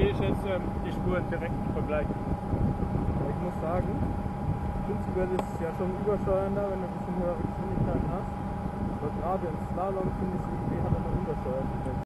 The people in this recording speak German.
gehe ich jetzt ähm, die Spuren direkt vergleichen. Vergleich. ich muss sagen, prinzipiell ist es ja schon übersteuernder, wenn du ein bisschen höhere Geschwindigkeiten hast. Aber gerade im Slalom finde ich irgendwie hat er noch untersteuerte